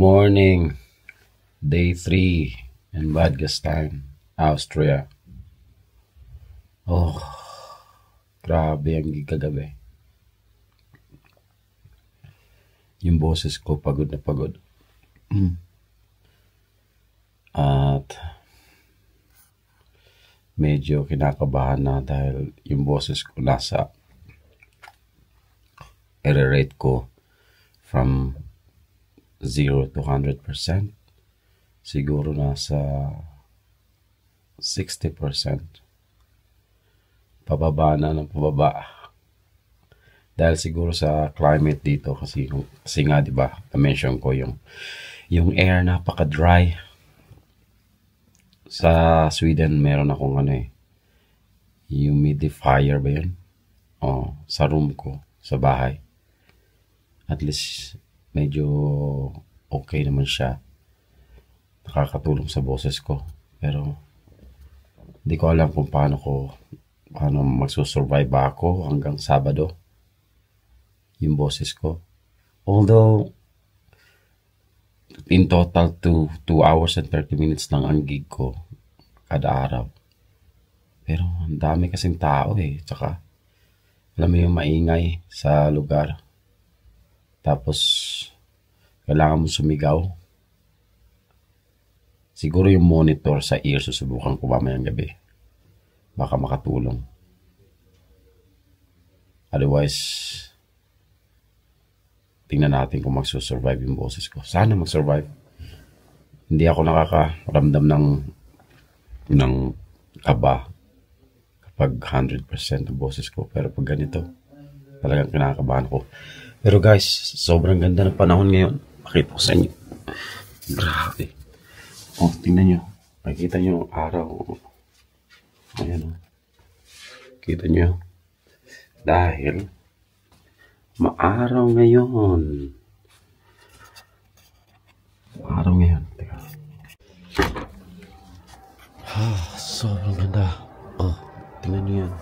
morning. Day 3 in Badgastein, Austria. Oh, grabe ang gigagabi. Yung boses ko pagod na pagod. At medyo kinakabahan na dahil yung boses ko nasa error rate ko from 0 to 100%. Siguro nasa 60%. Pababa na ng pababa. Dahil siguro sa climate dito kasi kasi nga 'di ba, na-mention ko yung yung air napaka-dry. Sa Sweden meron akong ano eh humidifier ba 'yun? Oh, sa room ko, sa bahay. At least medyo okay naman siya. Nakakatulong sa boses ko. Pero hindi ko alam kung paano ko paano magsusurvive ba ako hanggang Sabado yung boses ko. Although in total to 2 hours and 30 minutes lang ang gig ko kada araw. Pero ang dami kasing tao eh. Tsaka alam mo yung maingay sa lugar. Tapos, kailangan mo sumigaw. Siguro yung monitor sa ear susubukan ko mamayang gabi. Baka makatulong. Otherwise, tingnan natin kung magsusurvive yung boses ko. Sana mag-survive. Hindi ako nakakaramdam ng ng kaba kapag 100% ng boses ko. Pero pag ganito, talagang kinakabahan ko. Pero guys, sobrang ganda ng panahon ngayon. Makita ko sa inyo. Grabe. Oh, tingnan nyo. Makikita nyo yung araw. Ayan o. Oh. Kita nyo. Dahil, maaraw ngayon. Maaraw ngayon. Teka. Ah, sobrang ganda. Oh, tingnan nyo yan.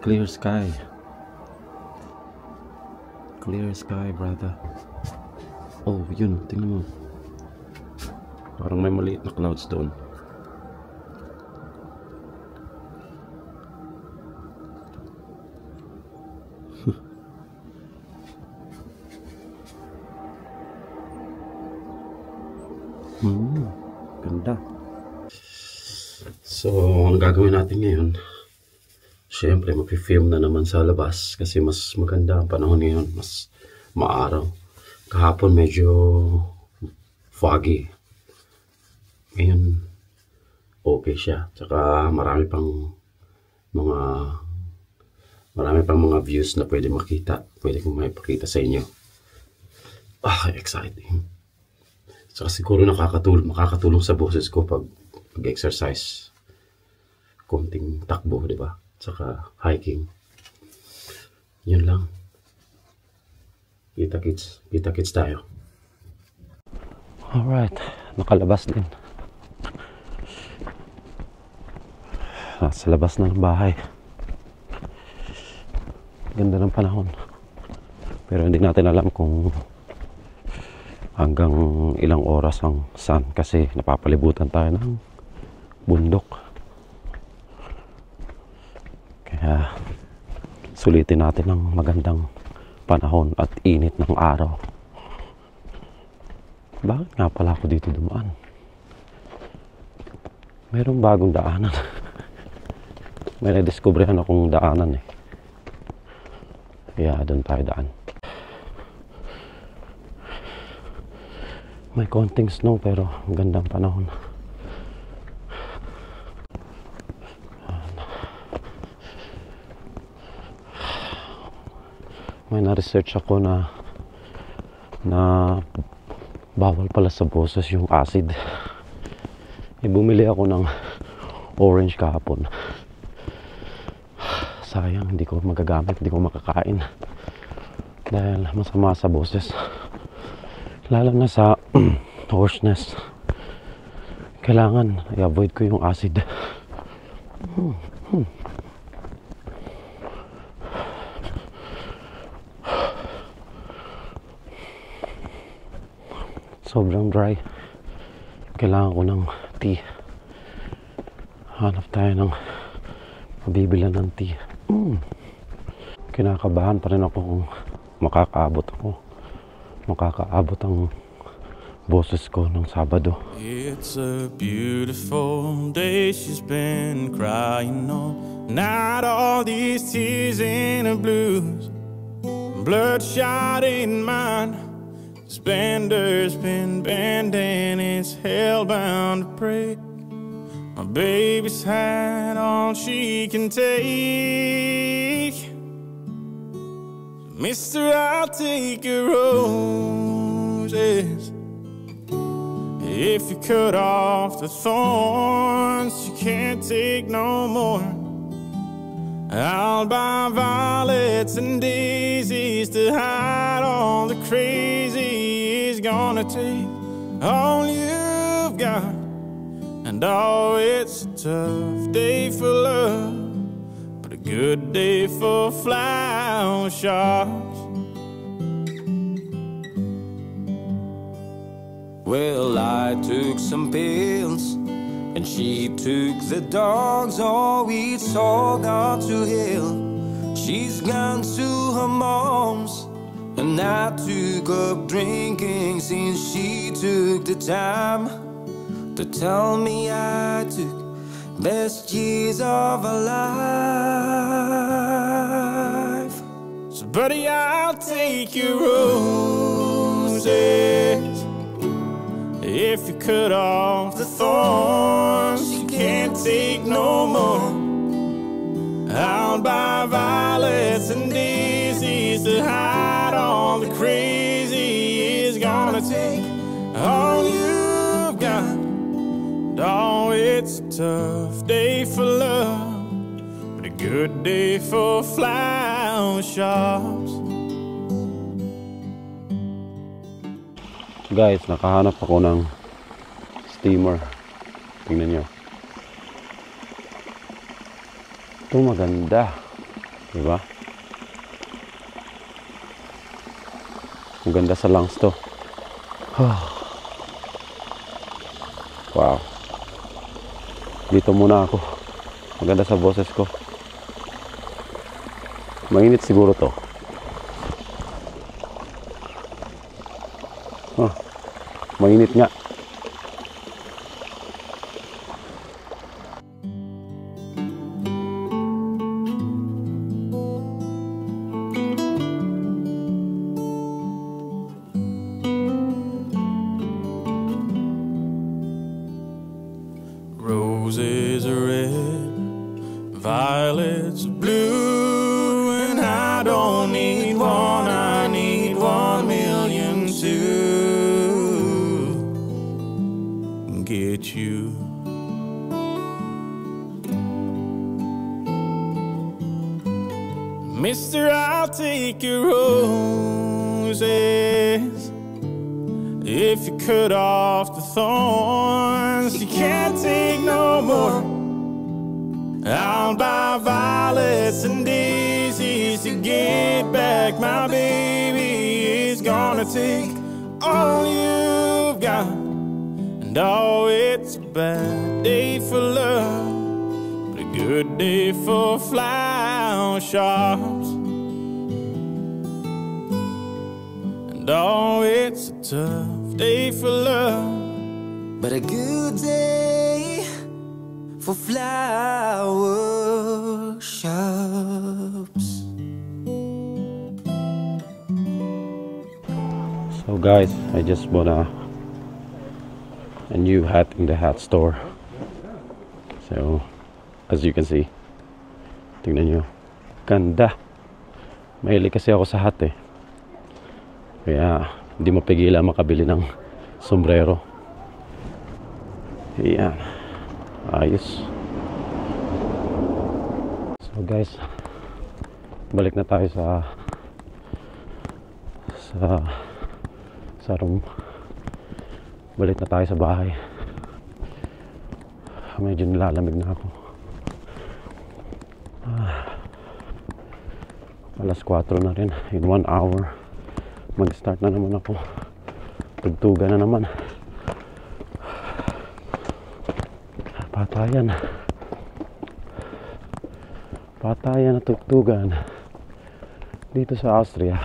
Clear sky. Clear sky, brother. Oh, yun. Tingnan mo. Parang may maliit na clouds doon. hmm, ganda. So, ang gagawin natin ngayon, Siyempre, mag-film na naman sa labas kasi mas maganda ang panahon ngayon. Mas maaraw. Kahapon medyo foggy. Ngayon, okay siya. Tsaka marami pang mga marami pang mga views na pwede makita. Pwede kong maipakita sa inyo. Ah, exciting. Tsaka siguro nakakatulong, makakatulong sa boses ko pag, pag exercise. Konting takbo, di ba? Tsaka hiking. Yun lang. Kita kits. Kita kits tayo. Alright. Nakalabas din. Nasa labas na ng bahay. Ganda ng panahon. Pero hindi natin alam kung hanggang ilang oras ang sun kasi napapalibutan tayo ng bundok. Kaya sulitin natin ng magandang panahon at init ng araw. Bakit nga pala ako dito dumaan? Mayroong bagong daanan. May na-discoveryhan akong daanan eh. Kaya doon tayo daan. May konting snow pero ang gandang panahon. May na-research ako na na bawal pala sa boses yung acid. E, bumili ako ng orange kahapon. Sayang hindi ko magagamit hindi ko makakain. Dahil masama sa boses. Lalo na sa hoarseness. Kailangan i-avoid ko yung acid. Hmm. Hmm. Sobrang dry kailangan ko ng tea hanap tayo ng mabibilan ng tea mm. kinakabahan pa rin ako kung makakaabot ako makakaabot ang boses ko ng Sabado It's a beautiful day. She's been crying all night. All these tears in her blues, bloodshot in mine. Spender's been bending, it's hellbound to break. My baby's had all she can take. Mister, I'll take your roses. If you cut off the thorns, you can't take no more. I'll buy violets and daisies to hide all the crazy. Gonna take all you've got. And oh, it's a tough day for love, but a good day for flower shops. Well, I took some pills, and she took the dogs. Oh, it's all gone to hell. She's gone to her mom's, and I took up drinking since she took the time to tell me I took best years of her life. So, buddy, I'll take your roses. If you cut off the thorns, you can't take no more. I'll buy violets and daisies to hide Take all you've got. Oh, it's a tough day for love, but a good day for flower shops. guys nakahanap ako ng steamer. Tingnan nyo. Ito maganda. Diba? Ang ganda sa lungs to wow. Dito muna ako. Maganda sa boses ko. Mainit siguro to. Oh, mainit nga. Mister, I'll take your roses. If you cut off the thorns, you can't take no more. I'll buy violets and daisies to get back my baby. It's gonna take all you've got. And oh, it's a bad day for love, but a good day for flower shops. Oh, it's a tough day for love. But a good day for flower shops. So guys, I just bought a, a new hat in the hat store. So, as you can see, tingnan nyo. Ganda. Mahilig kasi ako sa hat eh. Kaya, hindi mapigilan makabili ng sombrero. Ayan. Ayos. So guys, balik na tayo sa sa sa room. Balik na tayo sa bahay. Medyo nilalamig na ako. Ah. Alas 4 na rin. In 1 hour, mag-start na naman ako Tugtugan na naman. Patayan. Patayan na tugtugan. Dito sa Austria.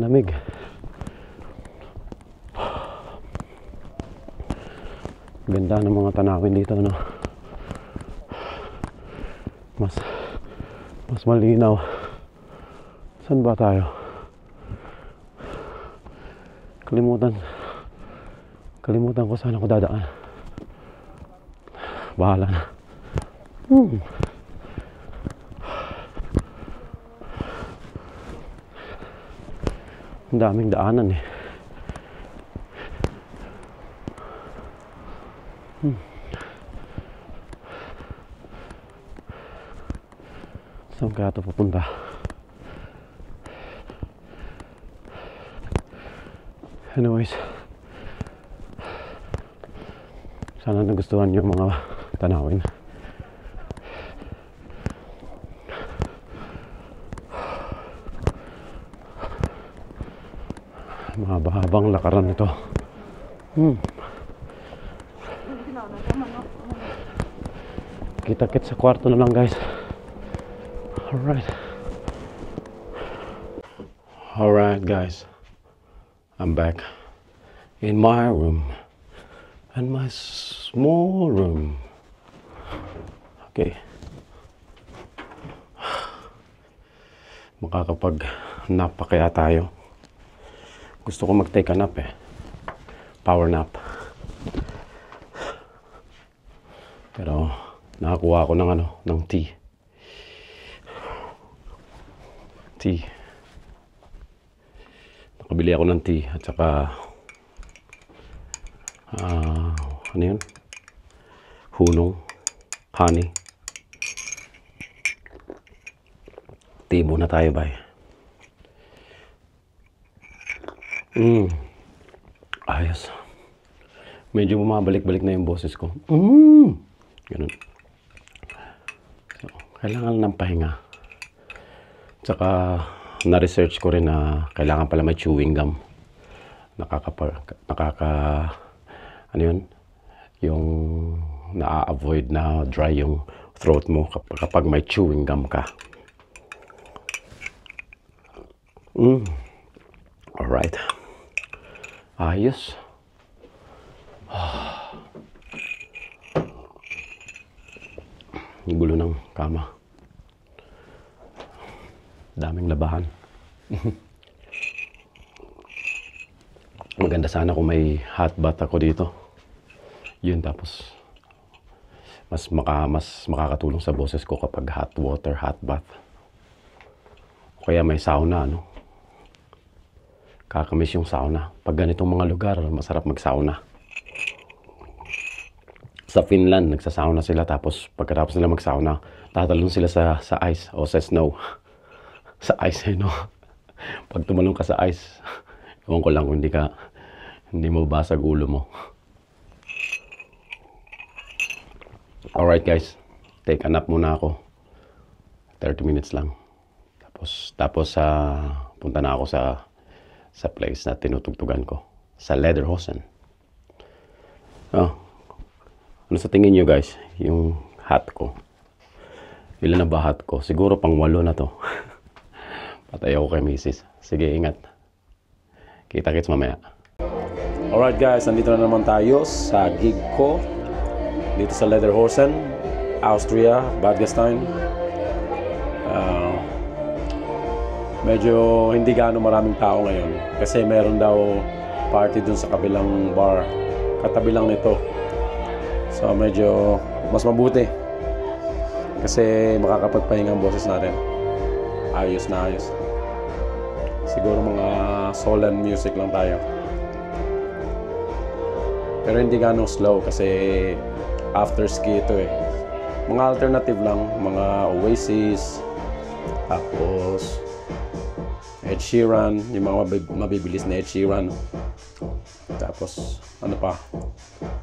Lamig. Ganda ng mga tanawin dito, no? Mas, mas malinaw. Saan ba tayo? Kalimutan. Kalimutan ko saan ako dadaan. Bahala na. Hmm. Ang daming daanan eh. Hmm. Saan kaya ito pupunta? Anyways, sana nagustuhan yung mga tanawin. Mahaba-habang lakaran ito. Hmm. Kita-kit sa kwarto na lang guys. Alright. Alright guys. I'm back in my room and my small room. Okay. Makakapag nap pa kaya tayo. Gusto ko mag-take a nap eh. Power nap. Pero nakakuha ako ng ano, ng tea. Tea. Nakabili ako ng tea at saka ah, ano yun? Hunong. Honey. Tea muna tayo, bay. Mm. Ayos. Medyo bumabalik-balik na yung boses ko. Mm. Ganun. So, kailangan ng pahinga. Tsaka, na-research ko rin na kailangan pala may chewing gum. Nakaka, nakaka, ano yun? Yung na-avoid na dry yung throat mo kapag, may chewing gum ka. Mm. Alright. Ayos. Yung gulo ng kama. Daming labahan. Maganda sana kung may hot bath ako dito. Yun tapos mas maka mas makakatulong sa boses ko kapag hot water, hot bath. O kaya may sauna, no? Kakamiss yung sauna. Pag ganitong mga lugar, masarap mag-sauna. Sa Finland, nagsasauna sila tapos pagkatapos nila mag-sauna, tatalon sila sa, sa ice o sa snow. Sa ice, eh, no? Pag tumalong ka sa ice, ewan ko lang kung hindi ka, hindi mo basag ulo mo. Alright guys, take a nap muna ako. 30 minutes lang. Tapos, tapos sa punta na ako sa sa place na tinutugtugan ko. Sa Lederhosen. Oh, ano sa tingin nyo guys? Yung hat ko. Ilan na ba hat ko? Siguro pang walo na to. Patay ako kay misis. Sige, ingat. Kita-kits mamaya. Alright guys, nandito na naman tayo sa gig ko. Dito sa Lederhosen, Austria, Bad Gastein. Ah, medyo hindi gaano maraming tao ngayon kasi meron daw party dun sa kabilang bar katabi lang nito so medyo mas mabuti kasi makakapagpahinga ang boses natin ayos na ayos siguro mga solemn music lang tayo pero hindi gaano slow kasi after ski ito eh mga alternative lang mga Oasis tapos Ed Sheeran, yung mga mabib- mabibilis na Ed Sheeran. Tapos, ano pa?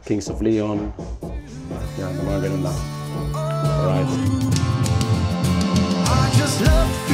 Kings of Leon. Yan, mga ganun lang. Alright. I just love